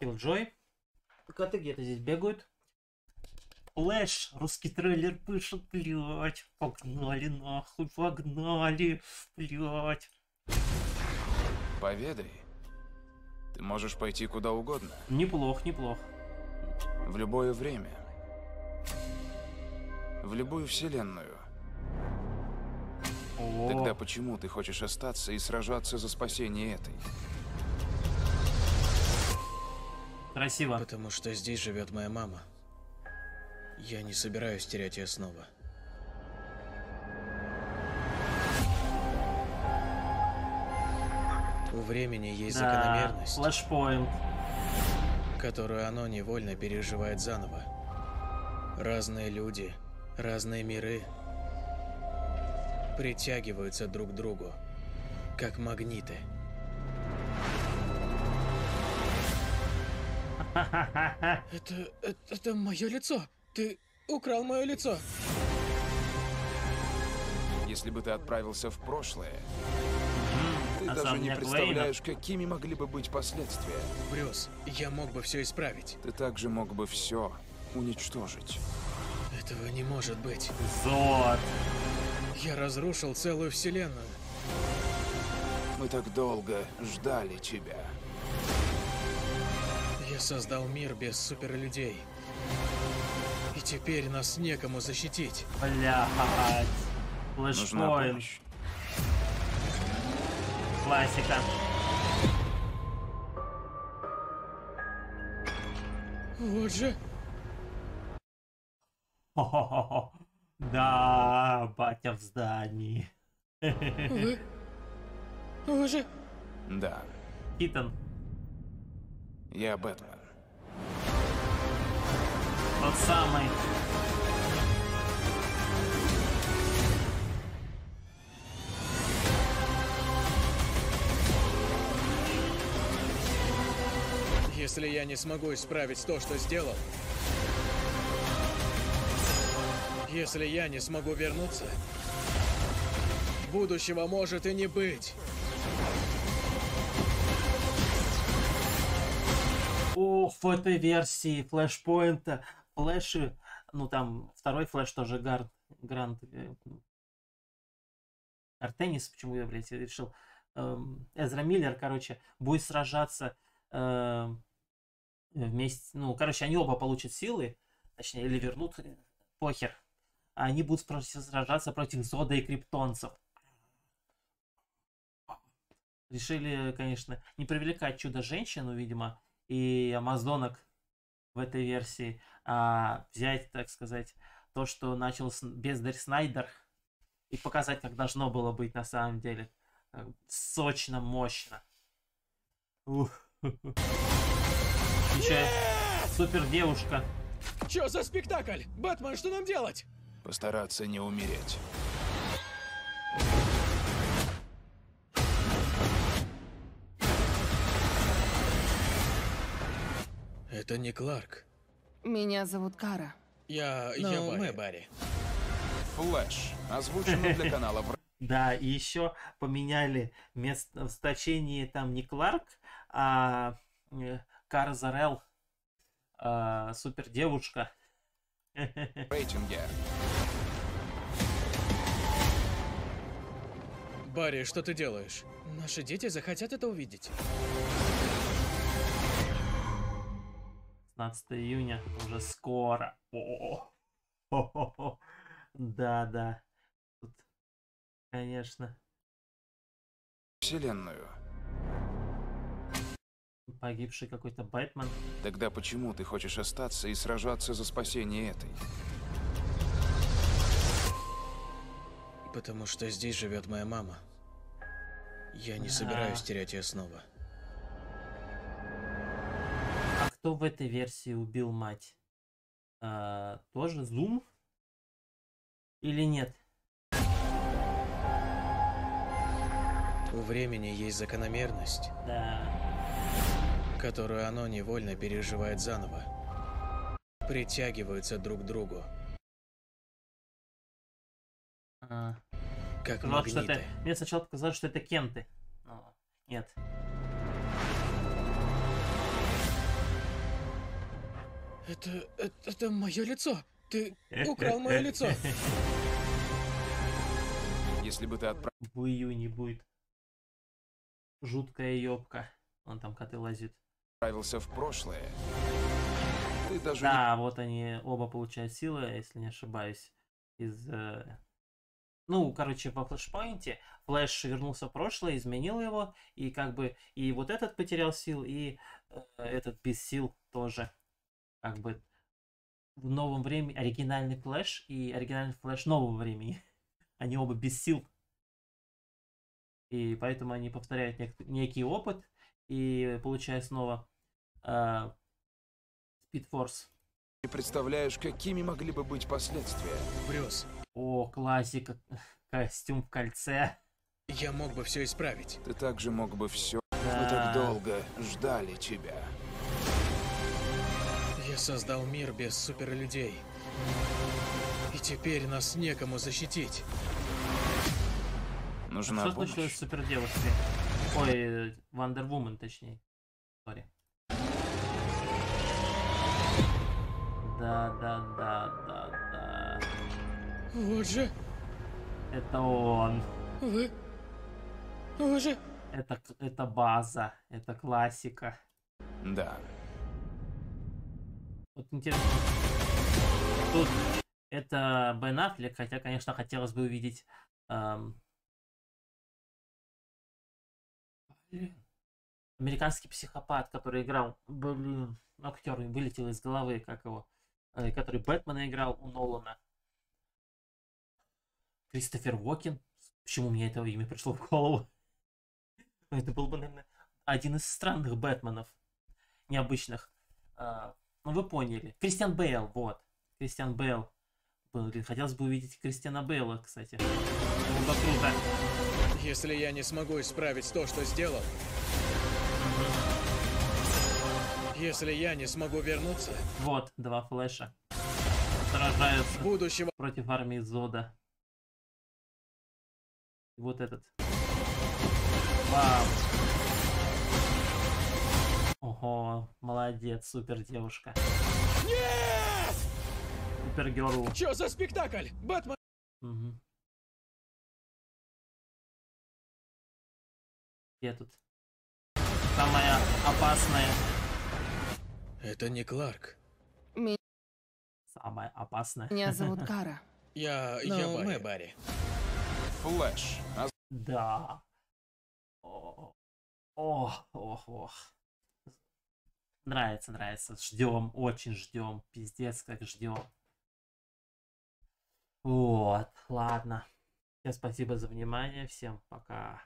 Killjoy. Коты где-то здесь бегают. Флэш, русский трейлер пишет, блядь. Погнали нахуй, погнали, блядь. Поведай. Ты можешь пойти куда угодно. Неплох, неплох. В любое время. В любую вселенную. О, Тогда почему ты хочешь остаться и сражаться за спасение этой? Красиво. Потому что здесь живет моя мама. Я не собираюсь терять ее снова. У времени есть Да, закономерность, флешпоинт. которую оно невольно переживает заново. Разные люди, разные миры притягиваются друг к другу, как магниты. Это, это, это мое лицо. Ты украл мое лицо. Если бы ты отправился в прошлое, ты А даже не представляешь, какими могли бы быть последствия. Брюс, я мог бы все исправить. Ты также мог бы все уничтожить. Этого не может быть. Зод. Я разрушил целую вселенную. Мы так долго ждали тебя. Я создал мир без суперлюдей. И теперь нас некому защитить. Блядь. Флешпоинт. Классика. Вот же. Хо-хо-хо. Да, батя в здании. Вы... Вы же... Да, Китон. Я Бэтмен. Тот самый. Если я не смогу исправить то, что сделал... Если я не смогу вернуться... Будущего может и не быть. Ох, в этой версии флешпоинта флеши, ну там второй флеш тоже гард, грант, э, Артенис, почему я, блядь, решил, эм, Эзра Миллер, короче, будет сражаться эм, вместе, ну, короче, они оба получат силы, точнее, или вернут, э, похер, а они будут сражаться против Зода и криптонцев. Решили, конечно, не привлекать чудо-женщину, видимо, и амазонок в этой версии, а взять, так сказать, то, что начал бездарь Снайдер, и показать, как должно было быть на самом деле. Э, Сочно, мощно. Ух. Еще супер девушка. Чё за спектакль? Бэтмен, что нам делать? Постараться не умереть. Это не Кларк. Меня зовут Кара. Я... Ну, я Барри. мы Барри. Флэш. Озвучено для канала Да, и еще поменяли место в значении там не Кларк, а э, Кара Зарел, а, супер девушка. рейтинге. Барри, что ты делаешь? Наши дети захотят это увидеть. 15 июня, уже скоро. О. Да, да. Тут, конечно, Вселенную. погибший какой-то Бэтмен. Тогда почему ты хочешь остаться и сражаться за спасение этой? Потому что здесь живет моя мама. Я не собираюсь терять ее снова. Кто в этой версии убил мать? А, тоже Зум? Или нет? У времени есть закономерность, Да. которую оно невольно переживает заново. Притягиваются друг к другу, А, как что магниты. это- Мне сначала показалось, что это Кенты. Но нет. Это, это, это мое лицо. Ты украл мое лицо. Если бы ты отправился В июне будет жуткая ёбка. Он там коты лазит. в прошлое, ты даже Да, вот они оба получают силы, если не ошибаюсь, из... э, Ну, короче, во флешпоинте Флэш вернулся в прошлое, изменил его, и как бы и вот этот потерял сил, и э, этот без сил тоже. Как бы в новом времени оригинальный Флэш и оригинальный Флэш нового времени. Они оба без сил. И поэтому они повторяют нек- некий опыт и получая снова э, Speed Force. не представляешь, какими могли бы быть последствия. Брюс, О, классика. Костюм в кольце. я мог бы все исправить. Ты также мог бы все. Мы Да. так долго ждали тебя. Я создал мир без суперлюдей. И теперь нас некому защитить. Нужна Что помощь. случилось с супердевушкой? Ой, Вандервумен, точнее. Сори. Да, да, да, да, да. Вот же, Это он. вы... Вы же... Это, это база. Это классика. Да. Вот интересно. Тут это Бен Аффлек, хотя, конечно, хотелось бы увидеть... эм, Американский психопат, который играл, блин, актер вылетел из головы, как его, э, который Бэтмена играл у Нолана. Кристофер Уокен. Почему мне это имя пришло в голову? Это был бы, наверное, один из странных Бэтменов. Необычных. А, ну, вы поняли. Кристиан Бейл, вот. Кристиан Бейл. Блин, хотелось бы увидеть Кристиана Бейла, кстати. Было бы круто. Если я не смогу исправить то, что сделал... Если я не смогу вернуться, Вот, два флеша. Сражаются будущего... против армии Зода. Вот этот. Вау. Ого, молодец, супер девушка. Нет! Супер герл. Чё за спектакль? Бэтмен... Мгм. Где тут? Самая опасная. Это не Кларк. Самая опасная. Меня зовут Кара. Я... Ну, я мы Барри. Барри. Флэш. А Да. О, ох, ох, ох. Нравится, нравится. Ждем, очень ждем. Пиздец, как ждем. Вот, ладно. Всем спасибо за внимание. Всем пока.